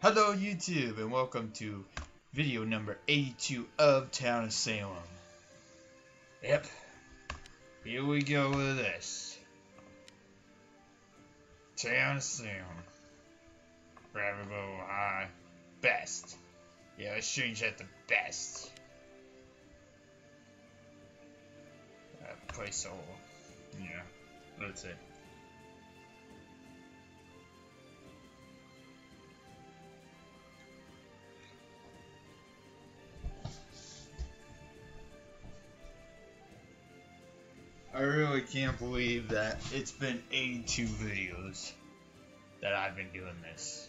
Hello YouTube and welcome to video number 82 of Town of Salem. Yep, here we go with this. Town of Salem. Bravo High. Best. Yeah, let's change that to best. Uh, placeholder. Yeah, that's it. Really can't believe that it's been 82 videos that I've been doing this.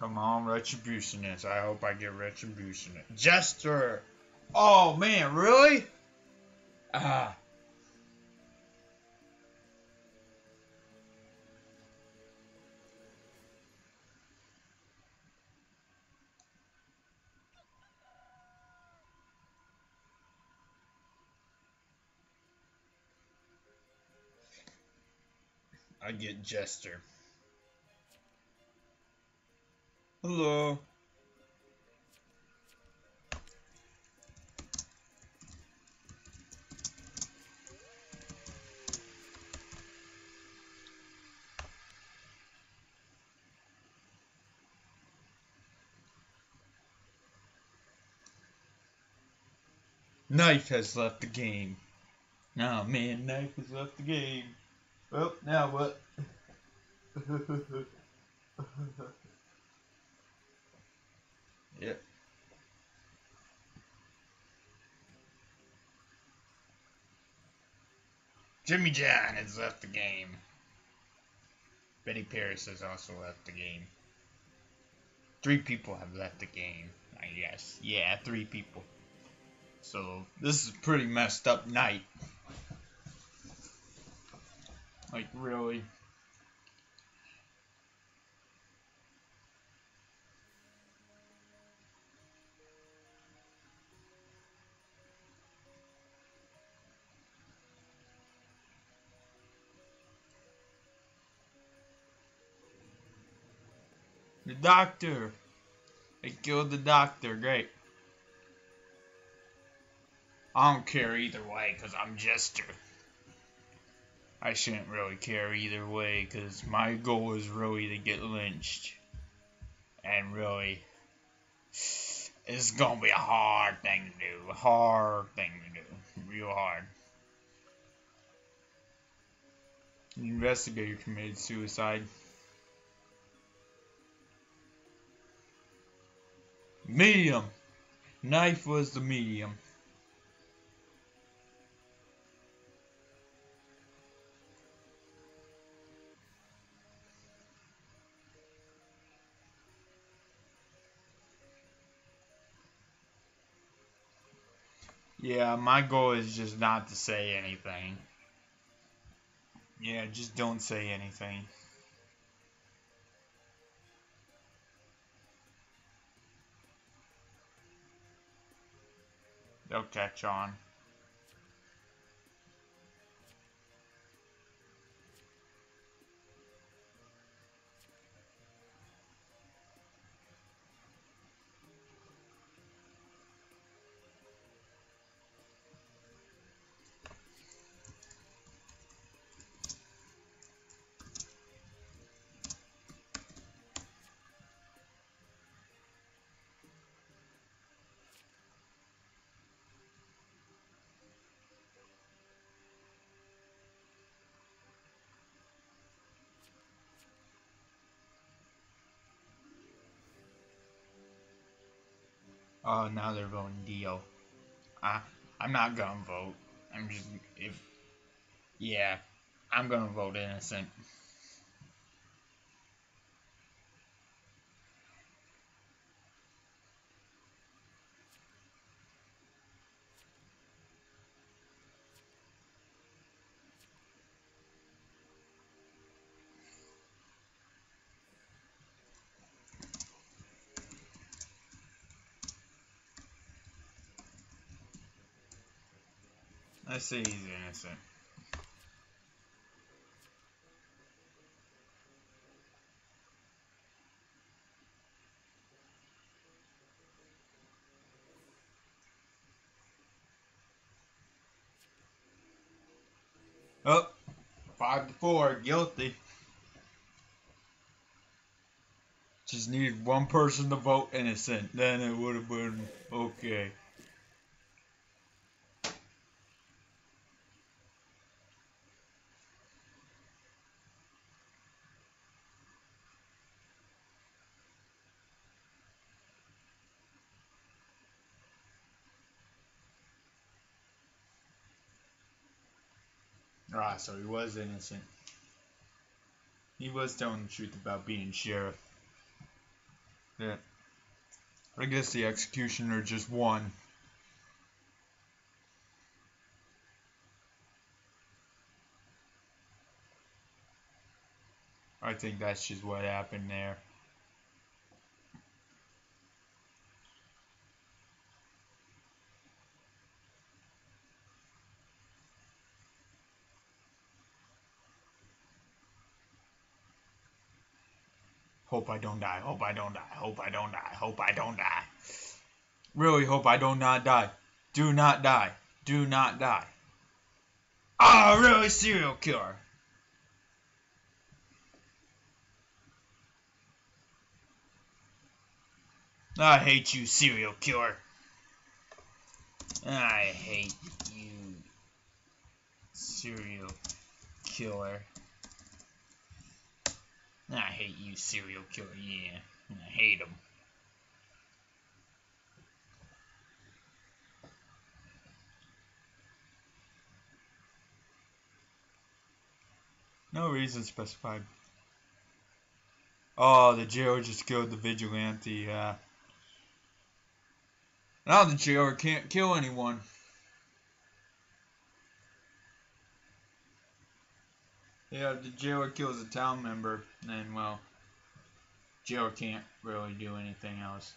Come on, Retributionist. I hope I get Retributionist. Jester! Oh, man, really? Ah. I get Jester. Hello. Knife has left the game. Oh man, Knife has left the game. Well, now what? Yep. Jimmy John has left the game. Betty Parris has also left the game. Three people have left the game, I guess. Yeah, three people. So, this is a pretty messed up night. Like, really. The doctor. They killed the doctor. Great. I don't care either way because I'm Jester. I shouldn't really care either way because my goal is really to get lynched. And really, it's to be a hard thing to do. A hard thing to do. Real hard. The investigator committed suicide. Medium. Knife was the medium. Yeah, my goal is just not to say anything. Yeah, just don't say anything. They'll catch on. Oh, now they're voting Dio. I, I'm not gonna vote. I'm just if. Yeah, I'm gonna vote innocent. I say he's innocent. Oh, five to four, guilty. Just needed one person to vote innocent, then it would have been okay. Ah, so he was innocent. He was telling the truth about being sheriff. Yeah. I guess the executioner just won. I think that's just what happened there. Hope I don't die. Hope I don't die. Hope I don't die. Hope I don't die. Really hope I do not die. Do not die. Do not die. Oh, really? Serial killer. I hate you, serial killer. I hate you, serial killer. I hate you, serial killer. Yeah, I hate him. No reason specified. Oh, the jailer just killed the vigilante. Yeah. Now the jailer can't kill anyone. Yeah, the jailer kills a town member, then, well, jailer can't really do anything else.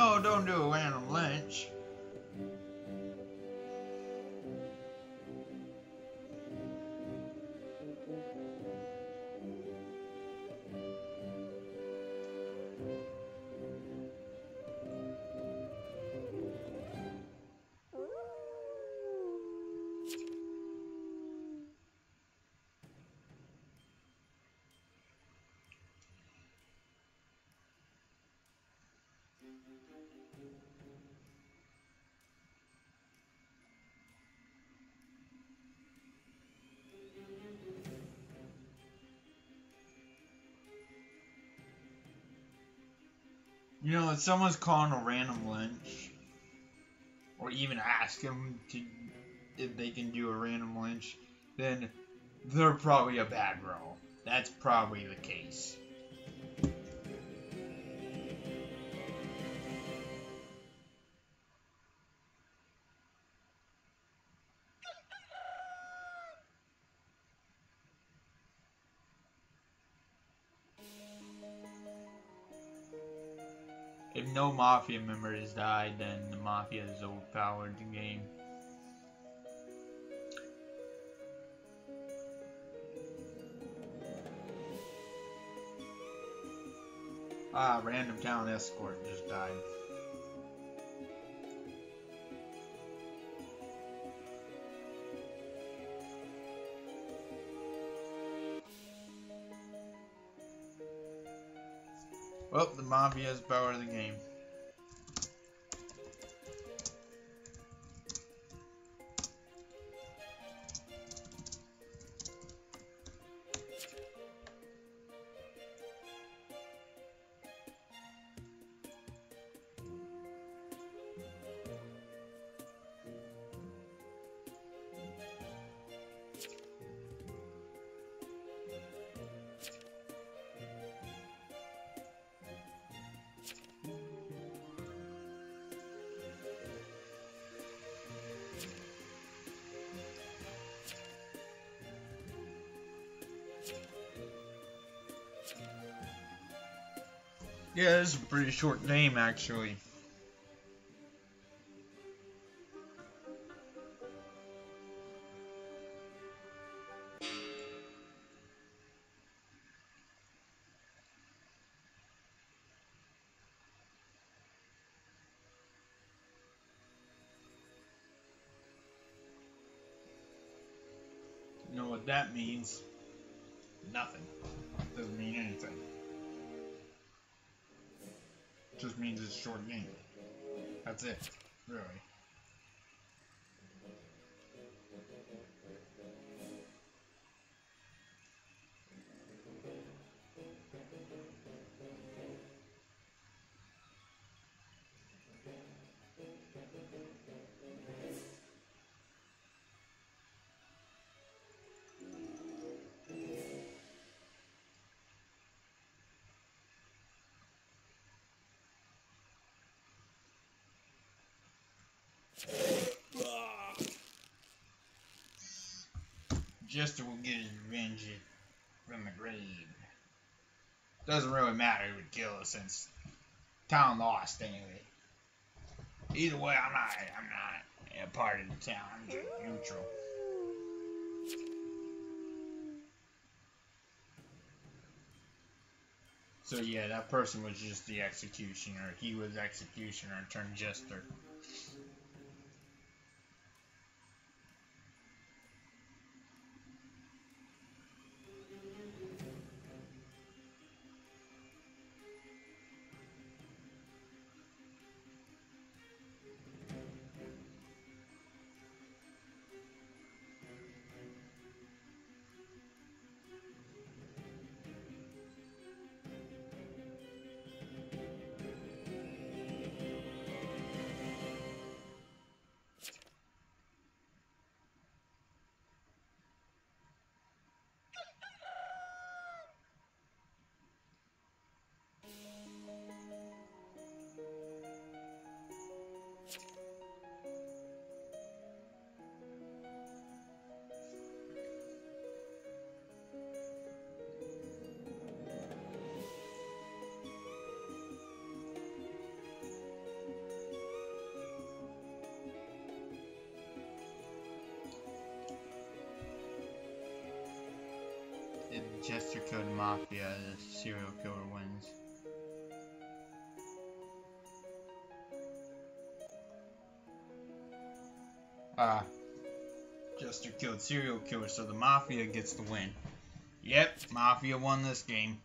No, don't do a random lynch. You know, if someone's calling a random lynch, or even ask them to if they can do a random lynch, then they're probably a bad role. That's probably the case. If no Mafia member has died, then the Mafia has overpowered the game. Ah, random town escort just died. Well, the Mafia has power of the game. Yeah, it's a pretty short name actually. You know what that means? Nothing. Doesn't mean anything. Just means it's short game. That's it, really. Jester will get his revenge from the grave. Doesn't really matter who would kill us since town lost anyway. Either way, I'm not. I'm not a part of the town. I'm just neutral. So yeah, that person was just the executioner. He was executioner turned jester. Jester killed Mafia, the serial killer wins. Ah. Jester killed serial killer, so the Mafia gets the win. Yep, Mafia won this game.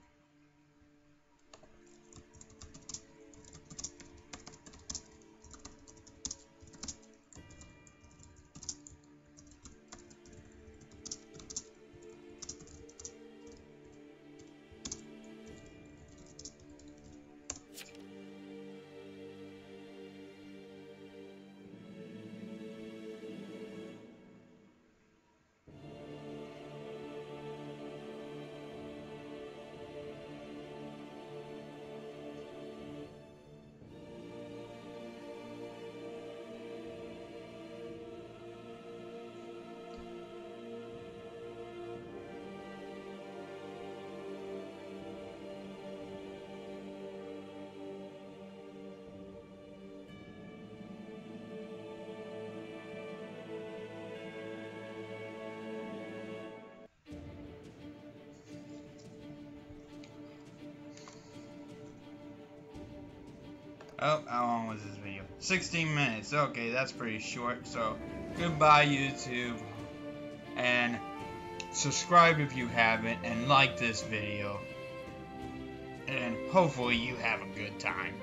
Oh, how long was this video? 16 minutes. Okay, that's pretty short. So, goodbye, YouTube. And subscribe if you haven't, and like this video. And hopefully you have a good time.